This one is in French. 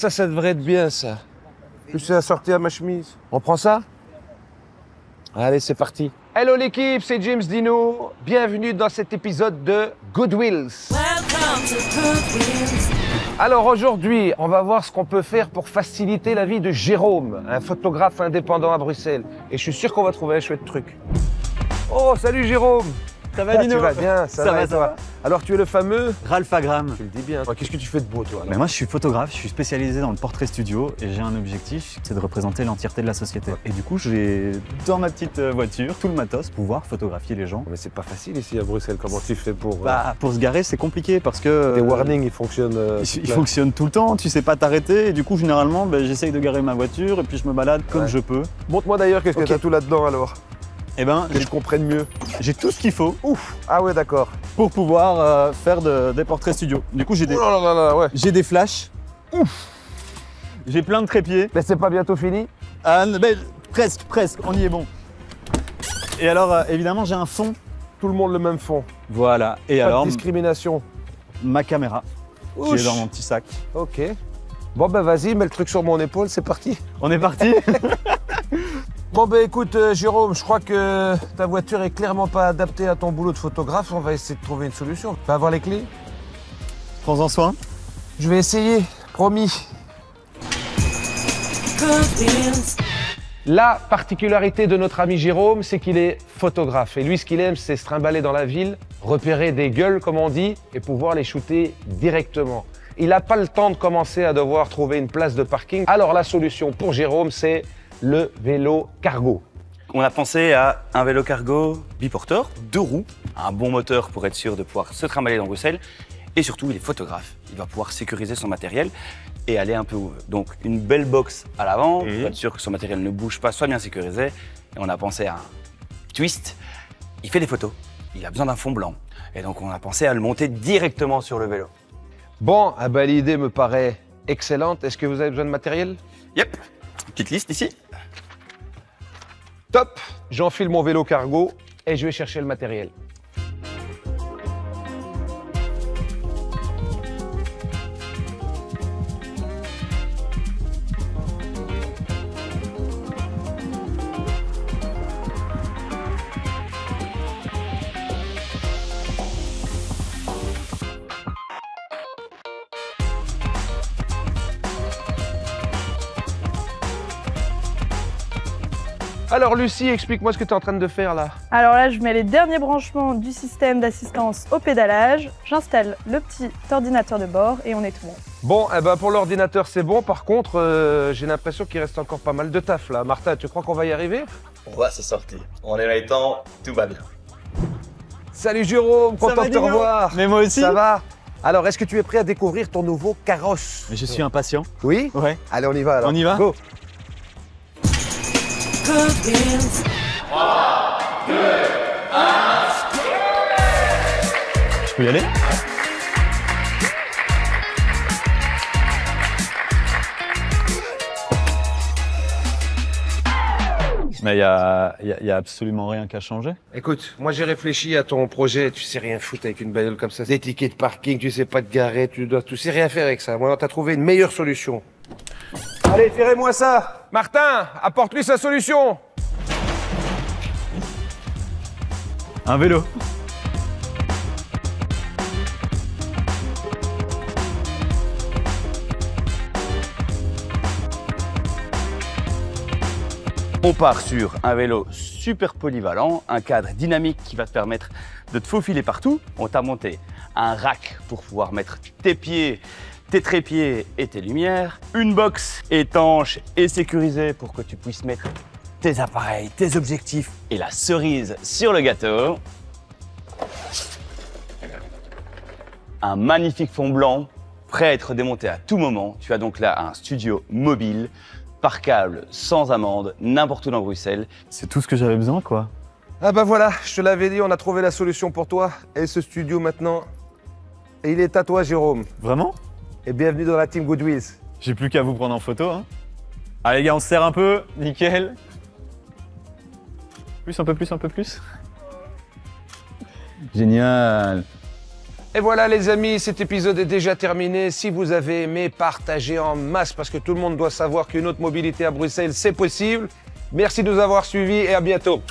Ça, ça devrait être bien, ça. Plus c'est assorti à ma chemise. On prend ça? Allez, c'est parti. Hello l'équipe, c'est James Dino. Bienvenue dans cet épisode de Goodwills. Alors aujourd'hui, on va voir ce qu'on peut faire pour faciliter la vie de Jérôme, un photographe indépendant à Bruxelles. Et je suis sûr qu'on va trouver un chouette truc. Oh, salut Jérôme Ça va, Ah, Dino Tu vas bien Ça, Ça va, ça va. Alors tu es le fameux Ralph Agram. Tu le dis bien. Qu'est-ce que tu fais de beau toi Mais moi, je suis photographe, je suis spécialisé dans le portrait studio et j'ai un objectif, c'est de représenter l'entièreté de la société. Et du coup, j'ai dans ma petite euh, voiture tout le matos pour pouvoir photographier les gens. Mais c'est pas facile ici à Bruxelles. Comment tu fais pour... euh, Bah, pour se garer, c'est compliqué parce que tes euh, warnings, ils fonctionnent... euh, ils, fonctionnent tout le temps, tu sais pas t'arrêter et du coup, généralement, ben, j'essaye de garer ma voiture et puis je me balade comme Ouais. je peux. Montre-moi d'ailleurs qu'est-ce que t'as tout là-dedans alors. Et ben, Que je comprenne mieux. j'ai tout ce qu'il faut Ouf Ah ouais, d'accord. pour pouvoir euh, faire de- des portraits studio. Du coup, j'ai des, là là là, ouais. j'ai des flashs. J'ai plein de trépieds. Mais c'est pas bientôt fini Ah, ben, presque, presque, on y est bon. Et alors, euh, évidemment, j'ai un fond. Tout le monde le même fond. Voilà. Et Pas alors, de discrimination. ma caméra, qui Ouch. est dans mon petit sac. Ok. Bon ben vas-y, mets le truc sur mon épaule, c'est parti. On est parti Bon ben écoute euh, Jérôme, je crois que ta voiture est clairement pas adaptée à ton boulot de photographe. On va essayer de trouver une solution. Tu vas avoir les clés? Prends-en soin. Je vais essayer, promis. La particularité de notre ami Jérôme, c'est qu'il est photographe. Et lui, ce qu'il aime, c'est se trimballer dans la ville, repérer des gueules, comme on dit, et pouvoir les shooter directement. Il n'a pas le temps de commencer à devoir trouver une place de parking. Alors la solution pour Jérôme, c'est le vélo cargo. On a pensé à un vélo cargo biporteur, deux roues, un bon moteur pour être sûr de pouvoir se trimballer dans Bruxelles. Et surtout, il est photographe. Il va pouvoir sécuriser son matériel et aller un peu où veut. Donc, une belle box à l'avant, pour être sûr que son matériel ne bouge pas, soit bien sécurisé. Et on a pensé à un twist. Il fait des photos. Il a besoin d'un fond blanc. Et donc, on a pensé à le monter directement sur le vélo. Bon, ah ben, l'idée me paraît excellente. Est-ce que vous avez besoin de matériel? Yep. Petite liste ici. Top J'enfile mon vélo cargo et je vais chercher le matériel. Alors Lucie, explique-moi ce que tu es en train de faire là. Alors là, je mets les derniers branchements du système d'assistance au pédalage, j'installe le petit ordinateur de bord et on est tout bon. Bon, eh ben pour l'ordinateur c'est bon. Par contre, euh, j'ai l'impression qu'il reste encore pas mal de taf là. Martin, tu crois qu'on va y arriver? On va se sortir. On est maintenant, tout va bien. Salut Jérôme, content va, de te revoir. Mais moi aussi Ça va? Alors, est-ce que tu es prêt à découvrir ton nouveau carrosse? Mais je suis impatient. Oui? Ouais. Allez, on y va alors. On y va? Go. Good Wheels. Je peux y aller Mais il y a, a- a absolument rien qu'à changer. Écoute, moi j'ai réfléchi à ton projet. Tu sais rien foutre avec une bagnole comme ça. Des tickets de parking, tu sais pas te garer, tu dois, tu sais rien faire avec ça. Moi, t'as trouvé une meilleure solution. Allez, tirez-moi ça. Martin, apporte-lui sa solution. Un vélo. On part sur un vélo super polyvalent, un cadre dynamique qui va te permettre de te faufiler partout. On t'a monté un rack pour pouvoir mettre tes pieds, tes trépieds et tes lumières. Une box étanche et sécurisée pour que tu puisses mettre tes appareils, tes objectifs et la cerise sur le gâteau. Un magnifique fond blanc prêt à être démonté à tout moment. Tu as donc là un studio mobile par câble, sans amende, n'importe où dans Bruxelles. C'est tout ce que j'avais besoin, quoi. Ah bah voilà, je te l'avais dit, on a trouvé la solution pour toi. Et ce studio maintenant, et il est à toi Jérôme. Vraiment? Et bienvenue dans la team Goodwills. J'ai plus qu'à vous prendre en photo. Hein. Allez, les gars, on se serre un peu. Nickel. Plus, un peu plus, un peu plus. Génial. Et voilà les amis, cet épisode est déjà terminé. Si vous avez aimé, partagez en masse parce que tout le monde doit savoir qu'une autre mobilité à Bruxelles, c'est possible. Merci de nous avoir suivis et à bientôt.